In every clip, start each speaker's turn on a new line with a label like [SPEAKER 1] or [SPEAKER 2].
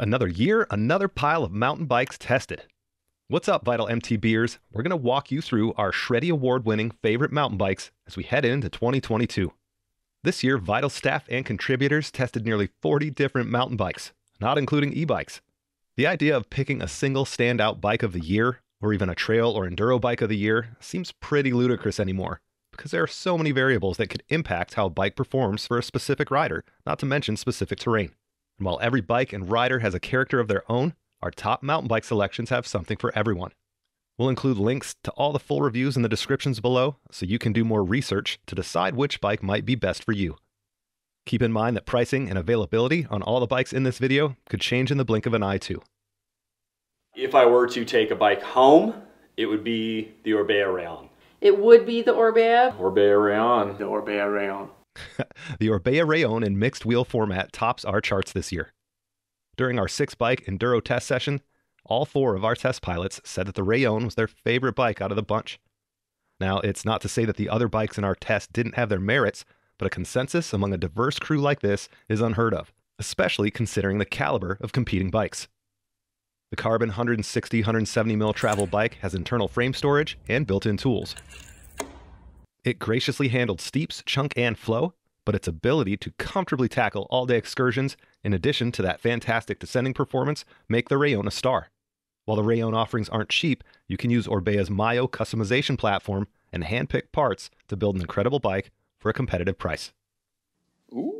[SPEAKER 1] Another year, another pile of mountain bikes tested. What's up, Vital MTBers? We're going to walk you through our Shreddy Award winning favorite mountain bikes as we head into 2022. This year, Vital staff and contributors tested nearly 40 different mountain bikes, not including e bikes. The idea of picking a single standout bike of the year, or even a trail or enduro bike of the year, seems pretty ludicrous anymore because there are so many variables that could impact how a bike performs for a specific rider, not to mention specific terrain. And while every bike and rider has a character of their own, our top mountain bike selections have something for everyone. We'll include links to all the full reviews in the descriptions below so you can do more research to decide which bike might be best for you. Keep in mind that pricing and availability on all the bikes in this video could change in the blink of an eye too.
[SPEAKER 2] If I were to take a bike home, it would be the Orbea Rallon.
[SPEAKER 3] It would be the Orbea.
[SPEAKER 2] Orbea Rallon.
[SPEAKER 4] The Orbea Rallon.
[SPEAKER 1] the Orbea Rallon in mixed wheel format tops our charts this year. During our six bike enduro test session, all four of our test pilots said that the Rallon was their favorite bike out of the bunch. Now, it's not to say that the other bikes in our test didn't have their merits, but a consensus among a diverse crew like this is unheard of, especially considering the caliber of competing bikes. The Carbon 160 170 mil travel bike has internal frame storage and built in tools. It graciously handled steeps, chunk, and flow, but its ability to comfortably tackle all day excursions, in addition to that fantastic descending performance, make the Rallon a star. While the Rallon offerings aren't cheap, you can use Orbea's MyO customization platform and hand-pick parts to build an incredible bike for a competitive price.
[SPEAKER 4] Ooh.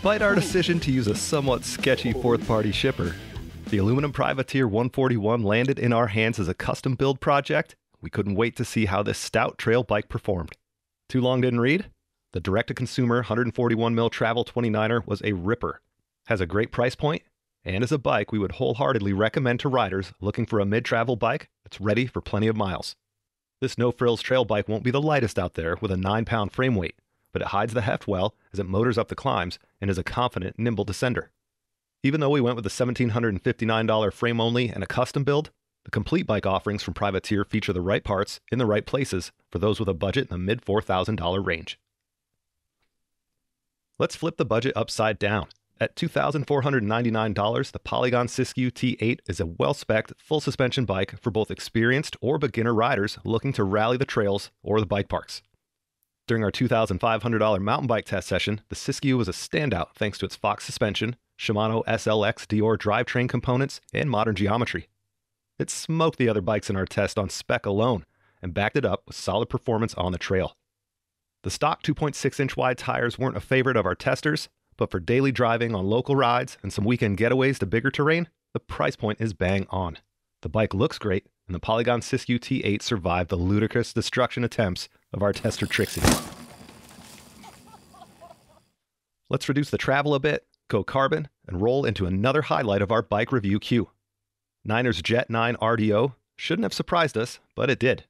[SPEAKER 1] Despite our decision to use a somewhat sketchy fourth party shipper, the aluminum Privateer 141 landed in our hands as a custom build project. We couldn't wait to see how this stout trail bike performed. Too long didn't read? The direct to consumer 141mm Travel 29er was a ripper, has a great price point, and is a bike we would wholeheartedly recommend to riders looking for a mid travel bike that's ready for plenty of miles. This no frills trail bike won't be the lightest out there with a 9 pound frame weight, but it hides the heft well as it motors up the climbs and is a confident, nimble descender. Even though we went with a $1,759 frame only and a custom build, the complete bike offerings from Privateer feature the right parts in the right places for those with a budget in the mid $4,000 range. Let's flip the budget upside down. At $2,499, the Polygon Siskiu T8 is a well spec'd, full suspension bike for both experienced or beginner riders looking to rally the trails or the bike parks. During our $2,500 mountain bike test session, the Siskiu was a standout thanks to its Fox suspension, Shimano SLX Deore drivetrain components, and modern geometry. It smoked the other bikes in our test on spec alone and backed it up with solid performance on the trail. The stock 2.6 inch wide tires weren't a favorite of our testers, but for daily driving on local rides and some weekend getaways to bigger terrain, the price point is bang on. The bike looks great, and the Polygon Siskiu T8 survived the ludicrous destruction attempts of our tester Trixie. Let's reduce the travel a bit, go carbon, and roll into another highlight of our bike review queue. Niner's Jet 9 RDO shouldn't have surprised us, but it did.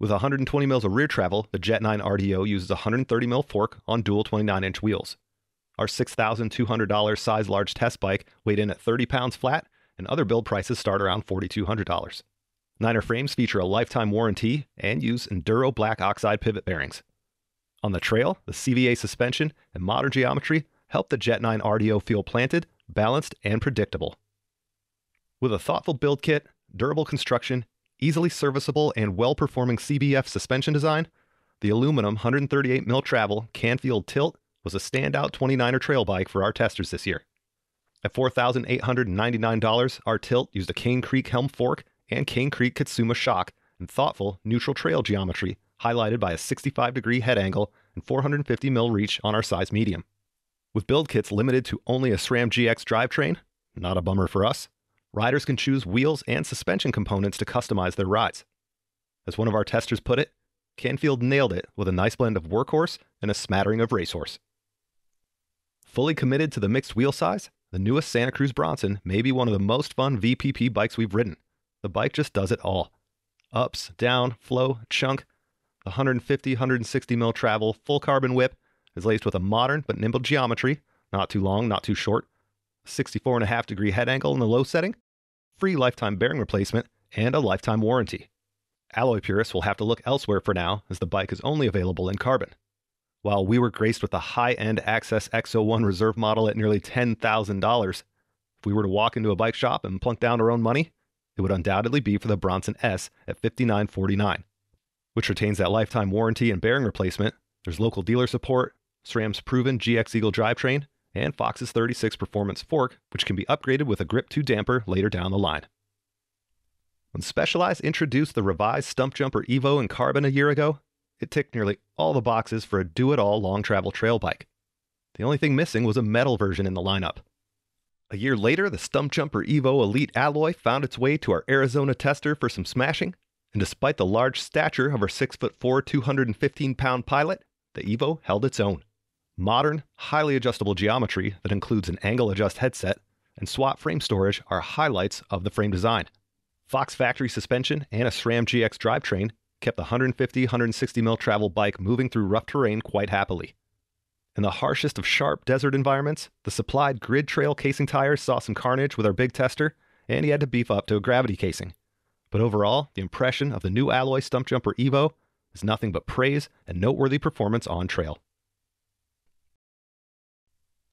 [SPEAKER 1] With 120 mils of rear travel, the Jet 9 RDO uses a 130 mil fork on dual 29 inch wheels. Our $6,200 size large test bike weighed in at 30 pounds flat, and other build prices start around $4,200. Niner frames feature a lifetime warranty and use Enduro black oxide pivot bearings. On the trail, the CVA suspension and modern geometry help the Jet 9 RDO feel planted, balanced, and predictable. With a thoughtful build kit, durable construction, easily serviceable, and well performing CBF suspension design, the aluminum 138 mil travel Canfield Tilt was a standout 29er trail bike for our testers this year. At $4,899, our Tilt used a Cane Creek helm fork and Cane Creek Kitsuma shock and thoughtful neutral trail geometry, highlighted by a 65 degree head angle and 450 mil reach on our size medium. With build kits limited to only a SRAM GX drivetrain, not a bummer for us, riders can choose wheels and suspension components to customize their rides. As one of our testers put it, Canfield nailed it with a nice blend of workhorse and a smattering of racehorse. Fully committed to the mixed wheel size, the newest Santa Cruz Bronson may be one of the most fun VPP bikes we've ridden. The bike just does it all. Ups, down, flow, chunk. The 150, 160 mil travel full carbon whip is laced with a modern but nimble geometry, not too long, not too short, 64.5 degree head angle in the low setting, free lifetime bearing replacement, and a lifetime warranty. Alloy purists will have to look elsewhere for now, as the bike is only available in carbon. While we were graced with the high end AXS X01 reserve model at nearly $10,000, if we were to walk into a bike shop and plunk down our own money, it would undoubtedly be for the Bronson S at $59.49, which retains that lifetime warranty and bearing replacement. There's local dealer support, SRAM's proven GX Eagle drivetrain, and Fox's 36 Performance fork, which can be upgraded with a Grip 2 damper later down the line. When Specialized introduced the revised Stumpjumper Evo in carbon a year ago, it ticked nearly all the boxes for a do it all long travel trail bike. The only thing missing was a metal version in the lineup. A year later, the Stumpjumper Evo Elite alloy found its way to our Arizona tester for some smashing, and despite the large stature of our 6'4, 215 pound pilot, the Evo held its own. Modern, highly adjustable geometry that includes an angle adjust headset and SWAT frame storage are highlights of the frame design. Fox factory suspension and a SRAM GX drivetrain kept the 150 160 mil travel bike moving through rough terrain quite happily. In the harshest of sharp desert environments, the supplied grid trail casing tires saw some carnage with our big tester, and he had to beef up to a gravity casing. But overall, the impression of the new alloy Stumpjumper Evo is nothing but praise and noteworthy performance on trail.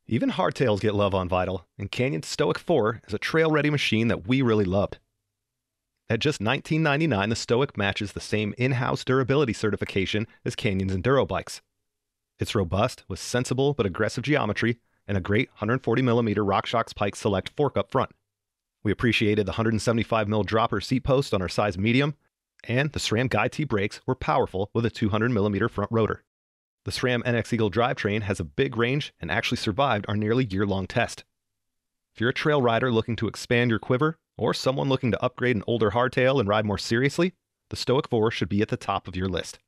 [SPEAKER 1] Even hardtails get love on Vital, and Canyon's Stoic 4 is a trail ready machine that we really loved. At just $19.99, the Stoic matches the same in house durability certification as Canyon's Enduro bikes. It's robust, with sensible but aggressive geometry, and a great 140mm RockShox Pike Select fork up front. We appreciated the 175mm dropper seat post on our size medium, and the SRAM Guide T brakes were powerful with a 200mm front rotor. The SRAM NX Eagle drivetrain has a big range and actually survived our nearly year long test. If you're a trail rider looking to expand your quiver, or someone looking to upgrade an older hardtail and ride more seriously, the Stoic 4 should be at the top of your list.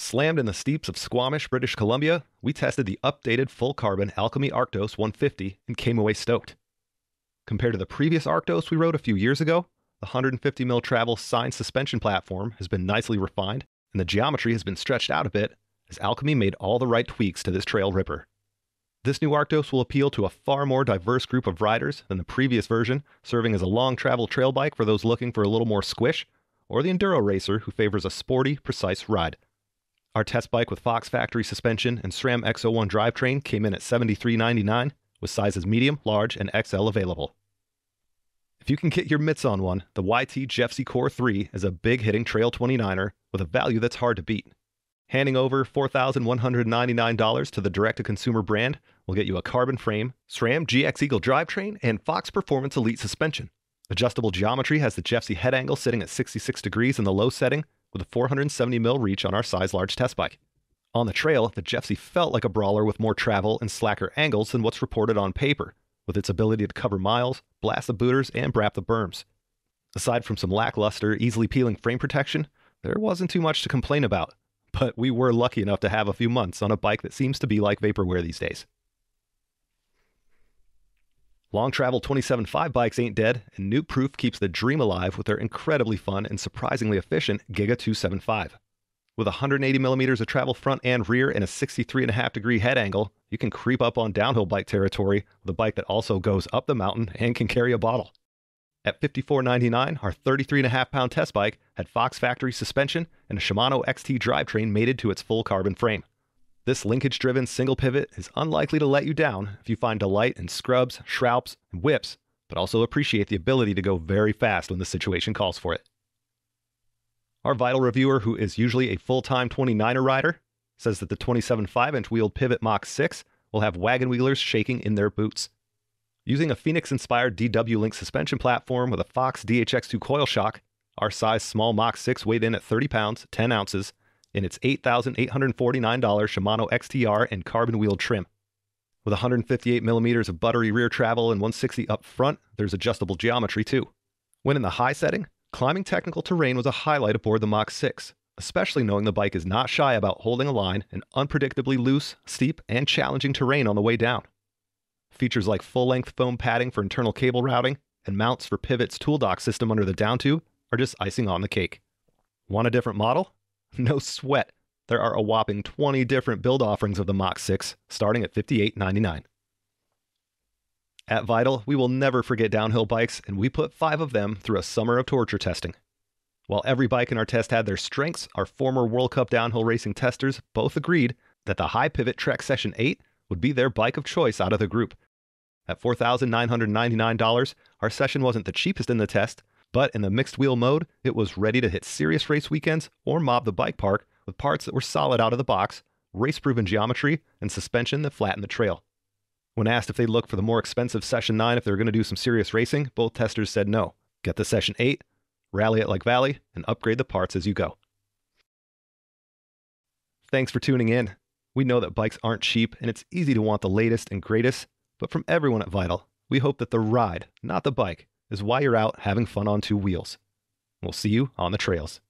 [SPEAKER 1] Slammed in the steeps of Squamish, British Columbia, we tested the updated full carbon Alchemy Arktos 150 and came away stoked. Compared to the previous Arktos we rode a few years ago, the 150mm travel Sine suspension platform has been nicely refined and the geometry has been stretched out a bit as Alchemy made all the right tweaks to this trail ripper. This new Arktos will appeal to a far more diverse group of riders than the previous version, serving as a long travel trail bike for those looking for a little more squish, or the enduro racer who favors a sporty, precise ride. Our test bike with Fox factory suspension and SRAM X01 drivetrain came in at $73.99, with sizes medium, large, and XL available. If you can get your mitts on one, the YT Jeffsy Core 3 is a big hitting trail 29er with a value that's hard to beat. Handing over $4,199 to the direct to consumer brand will get you a carbon frame, SRAM GX Eagle drivetrain, and Fox Performance Elite suspension. Adjustable geometry has the Jeffsy head angle sitting at 66 degrees in the low setting with a 470 mil reach on our size large test bike. On the trail, the Jeffsy felt like a brawler with more travel and slacker angles than what's reported on paper, with its ability to cover miles, blast the booters, and brap the berms. Aside from some lackluster, easily peeling frame protection, there wasn't too much to complain about, but we were lucky enough to have a few months on a bike that seems to be like vaporware these days. Long travel 27.5 bikes ain't dead, and Nukeproof keeps the dream alive with their incredibly fun and surprisingly efficient Giga 275. With 180 millimeters of travel front and rear and a 63.5 degree head angle, you can creep up on downhill bike territory with a bike that also goes up the mountain and can carry a bottle. At $54.99, our 33.5 pound test bike had Fox factory suspension and a Shimano XT drivetrain mated to its full carbon frame. This linkage driven single pivot is unlikely to let you down if you find delight in scrubs, shroups, and whips, but also appreciate the ability to go very fast when the situation calls for it. Our Vital reviewer, who is usually a full time 29er rider, says that the 27 5 inch wheeled Pivot Mach 6 will have wagon wheelers shaking in their boots. Using a Phoenix inspired DW Link suspension platform with a Fox DHX2 coil shock, our size small Mach 6 weighed in at 30 pounds, 10 ounces, in its $8,849 Shimano XTR and carbon wheel trim. With 158 millimeters of buttery rear travel and 160 up front, there's adjustable geometry too. When in the high setting, Climbing technical terrain was a highlight aboard the Mach 6, especially knowing the bike is not shy about holding a line in unpredictably loose, steep, and challenging terrain on the way down. Features like full length foam padding for internal cable routing and mounts for Pivot's tool dock system under the down tube are just icing on the cake. Want a different model? No sweat. There are a whopping 20 different build offerings of the Mach 6, starting at $58.99. At Vital, we will never forget downhill bikes, and we put five of them through a summer of torture testing. While every bike in our test had their strengths, our former World Cup downhill racing testers both agreed that the High Pivot Trek Session 8 would be their bike of choice out of the group. At $4,999, our session wasn't the cheapest in the test, but in the mixed wheel mode, it was ready to hit serious race weekends or mob the bike park with parts that were solid out of the box, race proven geometry, and suspension that flattened the trail. When asked if they'd look for the more expensive Session 9 if they were going to do some serious racing, both testers said no. Get the Session 8, rally it like Valley, and upgrade the parts as you go. Thanks for tuning in. We know that bikes aren't cheap and it's easy to want the latest and greatest, but from everyone at Vital, we hope that the ride, not the bike, is why you're out having fun on two wheels. We'll see you on the trails.